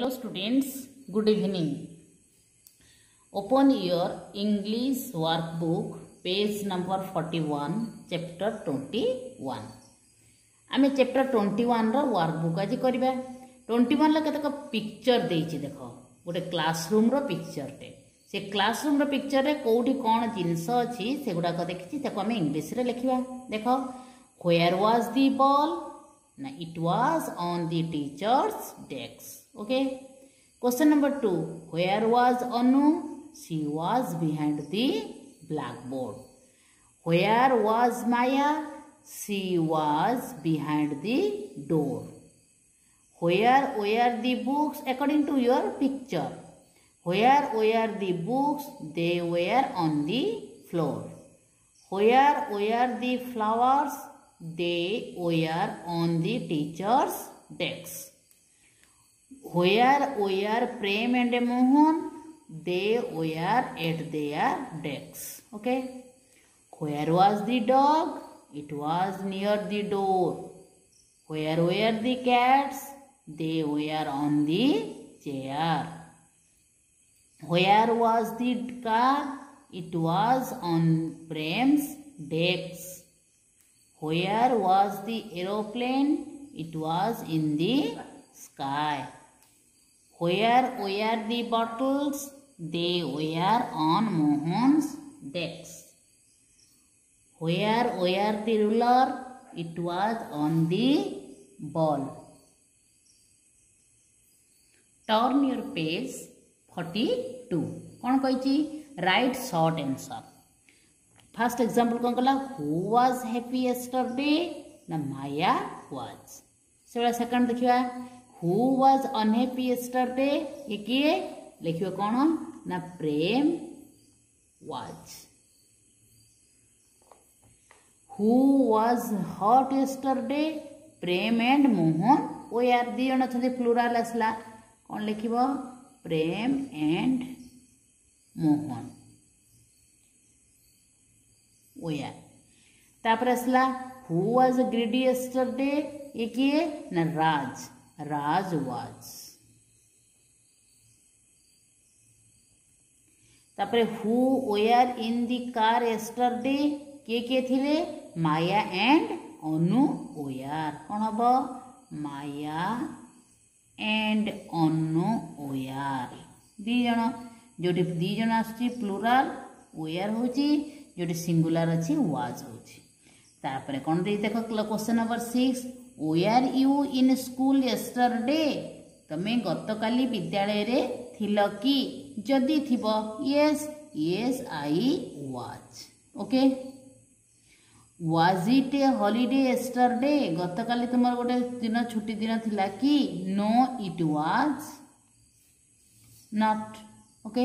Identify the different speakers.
Speaker 1: Hello students, good evening. Open your English workbook page number 41 chapter 21. আমি chapter twenty ୱାନ୍ର ୱାର୍କବୁକ୍ ଆଜି କରିବା twenty ୱାନ୍ର କେତେକ picture ଦେଇଛି ଦେଖ ଗୋଟେ କ୍ଲାସରୁମ୍ର ପିକ୍ଚରଟେ ସେ କ୍ଲାସରୁମ୍ର ପିକ୍ଚରରେ କେଉଁଠି କ'ଣ ଜିନିଷ ଅଛି ସେଗୁଡ଼ାକ ଦେଖିଛି ତାକୁ ଆମେ ଇଂଲିଶରେ ଲେଖିବା ଦେଖ ହୋୟାର ୱାଜ୍ ଦି ବଲ୍ ନା it was on the teacher's desk Okay. Question number two. Where was Anu? She was behind the blackboard. Where was Maya? She was behind the door. Where were the books according to your picture? Where were the books? They were on the floor. Where were the flowers? They were on the teacher's desk where were Prem and Mohan? They were at their desks. Okay. Where was the dog? It was near the door. Where were the cats? They were on the chair. Where was the car? It was on Prem's desks. Where was the aeroplane? It was in the sky. Where were the bottles? They were on Mohan's desk. Where were the ruler? It was on the ball. Turn your page forty two कौन कही write short answer first example कौन कला who was happy yesterday ना Maya was से second देखा who was unhappy yesterday ये किए लिखियो कौन ना Prem was who was hot yesterday Prem and Mohan ओ यार दी जन अच्छा प्लूराल आसला कौन लिख प्रेम एंड मोहन ओ यार आसला हु वाज ग्रीडी ये किए ना राज Raj was তারপরে who were in the car yesterday কে কে থিলে মায়া এন্ড অনু ওয়ার কোণ হব মায়া এন্ড অনু ওয়ার ଦି ଜଣ ଯେଉଁଠି ଦୁଇ ଜଣ ଆସୁଛି ପ୍ଲୁରାଲ୍ ୱେୟାର୍ ହେଉଛି ଯେଉଁଠି ସିଙ୍ଗୁଲାର୍ ଅଛି ୱାଜ୍ ହେଉଛି ତାପରେ କ'ଣ ଦେଇ ଦେଖ question number six were you in school yesterday তুমি গতকালি বিদ্যালয়ে থিল কি যদি থিব yes yes I was okay was it a holiday yesterday গতকালি তোমার গোটে দিন ছুটি দিন থিলা কি no it was not okay